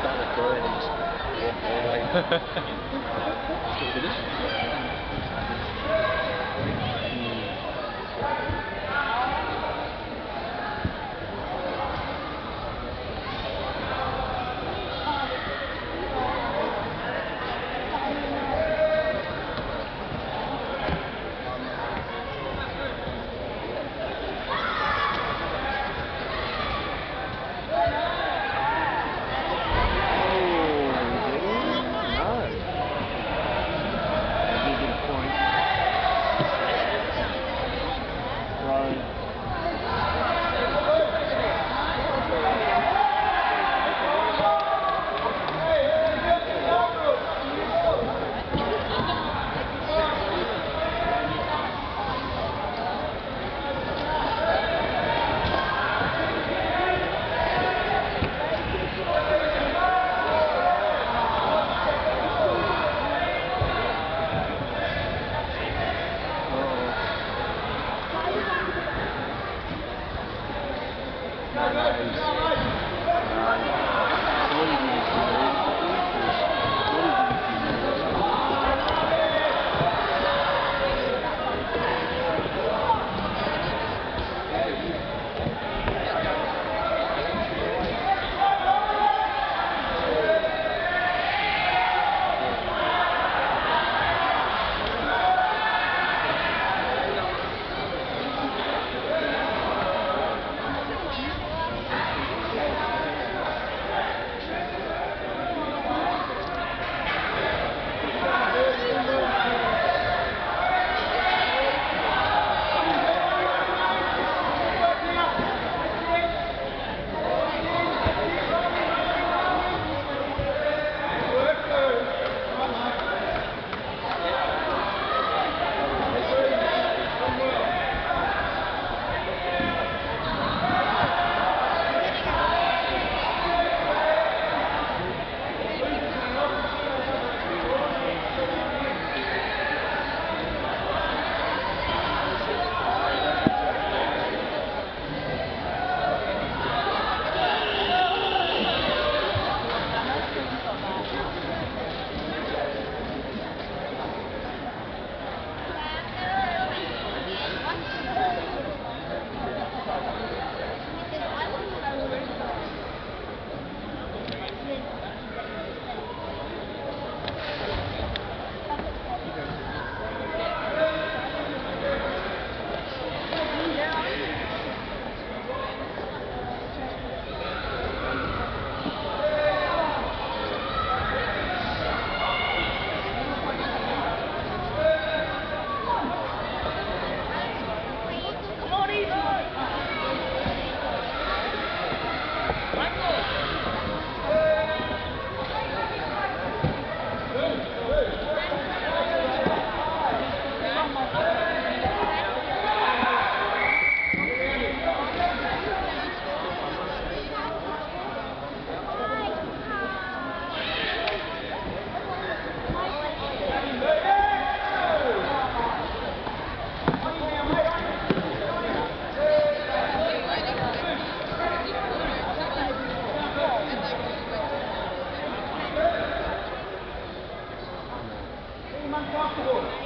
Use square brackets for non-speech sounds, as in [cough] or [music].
happened when you start [laughs] Mancoco.